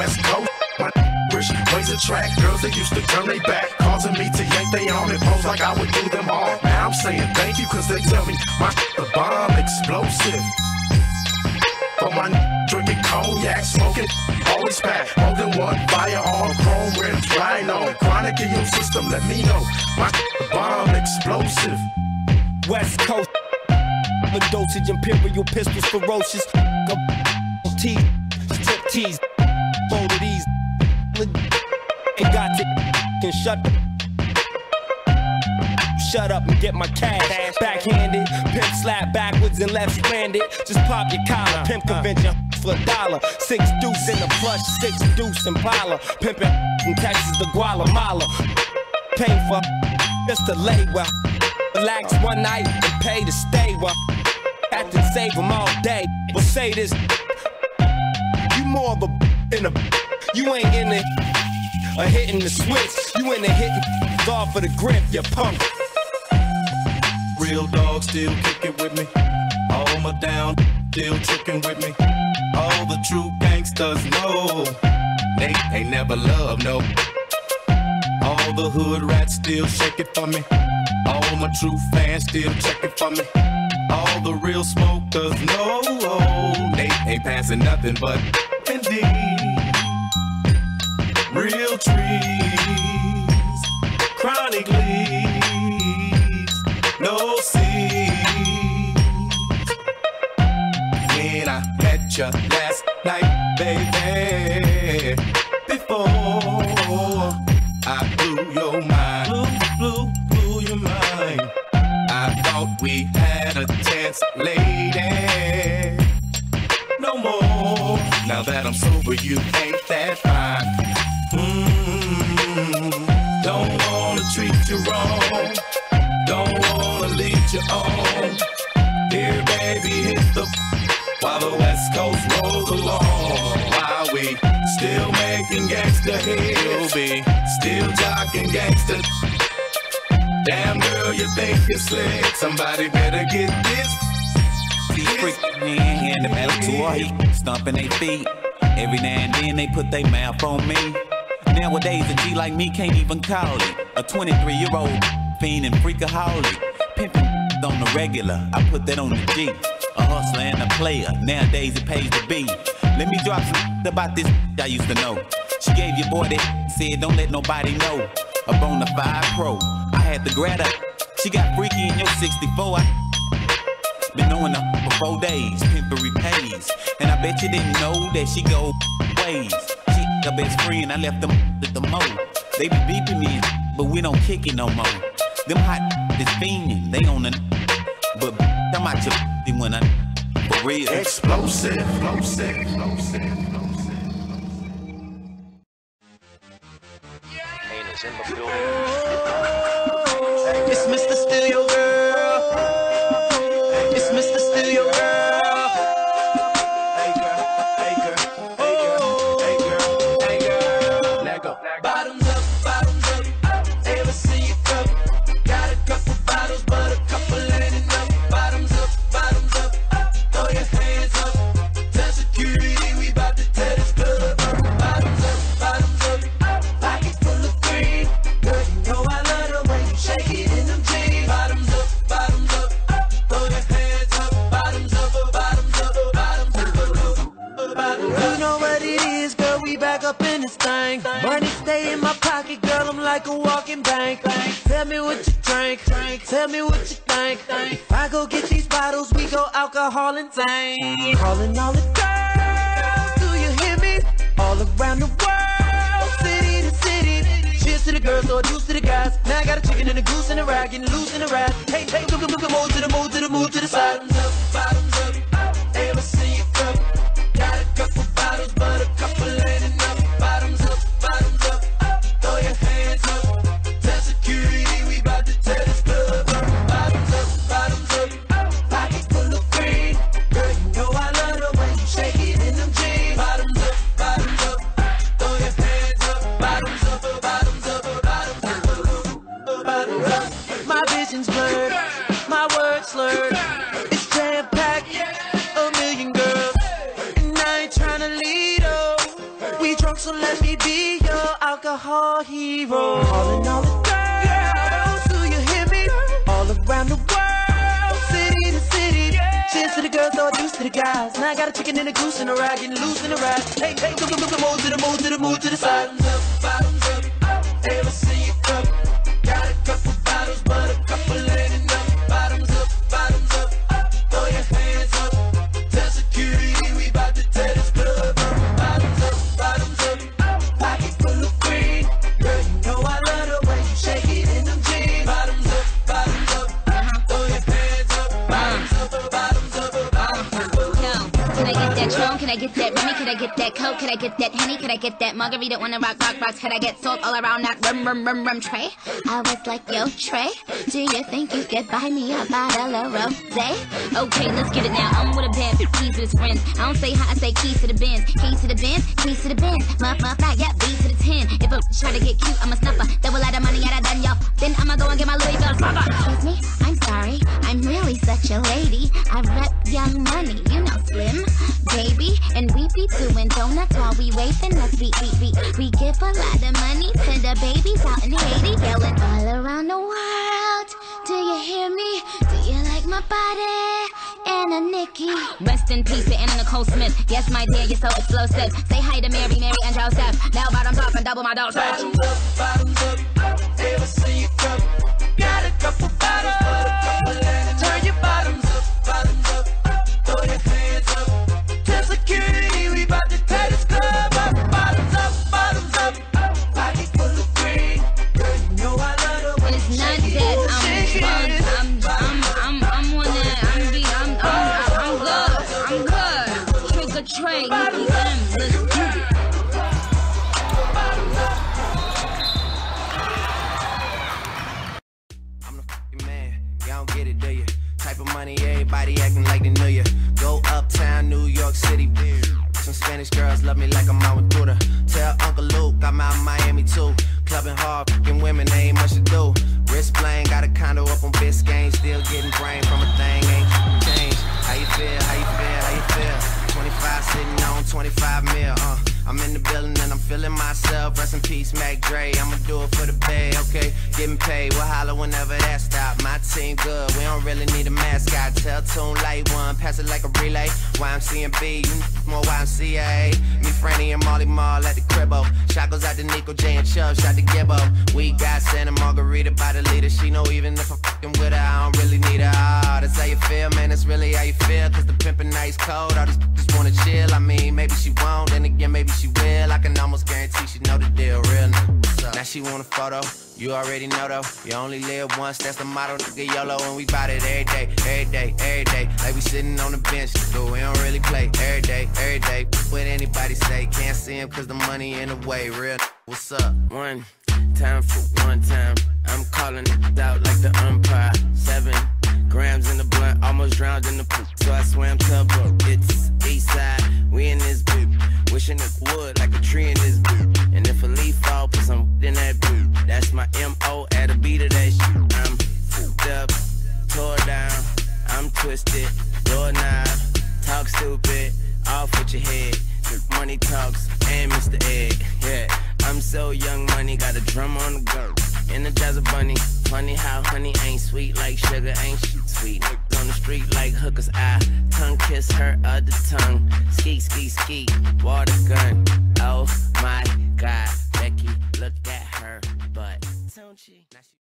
West Coast. My wish plays a track. Girls that used to turn they back, causing me to yank they arm and pose like I would do them all. Now I'm saying thank you, cause they tell me my the bomb explosive. For my drinking cognac, smoking, always pack more than one firearm, chrome rims, rhino, chronic in your system. Let me know my the bomb explosive. West Coast. The dosage, imperial pistols, ferocious. Teeth, strip tease, and shut Shut up and get my cash. Backhanded, pimp slap backwards and left stranded. Just pop your collar, pimp uh. convention for a dollar. Six deuce in the plush, six deuce in Pala. Pimpin' from Texas to Guatemala. Pay for just to lay well. Relax one night and pay to stay well. Have to save them all day. But say this, you more of a in a, you ain't in it. A hitting the switch, you in the hitting off for the grip, you punk. Real dog still kicking with me. All my down still tricking with me. All the true gangsters know they ain't never loved no. All the hood rats still shake it for me. All my true fans still check it for me. All the real smokers know they ain't passing nothing but that you ain't that fine. Mm, don't wanna treat you wrong. Don't wanna lead you on. Here, baby, hit the while the West Coast rolls along. While we still making gangsta hits, be still jocking gangsta. Damn girl, you think you're slick? Somebody better get this. Freaks in hand the metal to a heat, stomping their feet. Every now and then they put their mouth on me. Nowadays a G like me can't even call it. A 23 year old fiend and freakaholic, pimping on the regular. I put that on the G. A hustler and a player. Nowadays it pays to be. Let me drop some about this I used to know. She gave your boy that said don't let nobody know. A bona fide pro. I had to grab her. She got freaky in your 64. I been knowing her for four days, pimpery pays. And I bet you didn't know that she go ways. She her best friend, I left them at the mo. They be beeping me, but we don't kick it no more. Them hot is fiending, they on the but I'm out your when I for real. Explosive, explosive, explosive, explosive. is in the. It's Mr. Steal up in this thing. Money stay in my pocket, girl, I'm like a walking bank. Tell me what you drink, tell me what you think. If I go get these bottles, we go alcohol and tank. Calling all the girls, do you hear me? All around the world, city to city. Cheers to the girls, or juice to the guys. Now I got a chicken and a goose and a rag, getting loose in the ride. Hey, hey, look, look, move to the move to the move to the side. So let me be your alcohol hero. Calling all the girls, do you hear me? All around the world, city to city. Cheers to the girls, all juice to the guys. Now I got a chicken and a goose and a ride, getting loose in the ride. Hey, hey, come, come, come, move to the move to the move to the side. Can I get that Remy? Can I get that Coke? Can I get that Henny? Can I get that Margarita? Wanna rock, rock, rocks? Can I get salt all around that rum, rum, rum, rum tray? I was like, yo, Trey, do you think you could buy me a bottle of rosé? Okay, let's get it now. I'm with a bad keys to his friends. I don't say hi, I say keys to the Benz. Keys to the Benz, keys to the Benz. Muff, muff, like, yeah, B to the 10. If a try to get cute, I'm a snuffer. Double out of money, out of done, yo. Then I'ma go and get my Louis Vuitton. Excuse me, I'm sorry. I'm really such a lady. I rep young money, you know, slim, baby. And we be doing donuts while we waving us. We, we, we, we give a lot of money to the babies out in Haiti, yelling all around the world. Do you hear me? Do you like my body? And a Nikki. Rest in peace to Anna Nicole Smith. Yes, my dear, you're so explosive. Say hi to Mary, Mary, and Joseph. Now bottoms up and double my dose. Bottoms up, bottoms up. Ever see you cup? Got a couple bottles, but a couple money, everybody acting like they knew you. Go uptown, New York City. Some Spanish girls love me like I'm out. Tell Uncle Luke I'm out in Miami too. Clubbing hard, fucking women, they ain't much to do. Wrist playing, got a condo up on Biscayne. Still getting brain from a thing, ain't changed. How you feel? How you feel? How you feel? 25 sitting on 25 mil, uh. I'm in the building and I'm feeling myself. Rest in peace, Mac Dre. I'ma do it for the pay, okay? Getting paid, we'll holler whenever that stop. My team good, we don't really need a mascot. Tell Tune Light One, pass it like a relay. YMCMB, you more YMCA. Me, Franny, and Mally Mal at the cribbo. Shot goes out to Nico J and Chubb, shot to Gibbo. We got Santa Margherita by the leader. She know even if I'm fucking with her, I don't really need her. Ah, that's how you feel, man. That's really how you feel. Cause the pimpin' nice cold. All these just wanna chill. I mean, maybe she won't, then again, maybe she will. I can almost guarantee she know the deal. Real nigga? Now she want a photo. You already know though. You only live once, that's the motto. Nigga YOLO, and we bout it every day, every day, every day. Like we sitting on the bench, but we don't really play every day, every day. What anybody say, can't see him cause the money in the way. Real what's up? One time for one time. I'm calling it out like the umpire. Seven grams in the blunt, almost drowned in the poop. So I swam tugboat. It's east side, we in this boot. Wishing it would like a tree in this boot. And if a leaf fall, put some in that boot. That's my M.O. at a beat of that shit. the drum on the go. Energizer bunny, funny how honey ain't sweet like sugar ain't she? sweet. On the street like hookers, I tongue kiss her other tongue. Ski, ski, ski, water gun. Oh my God, Becky, look at her butt. Don't she?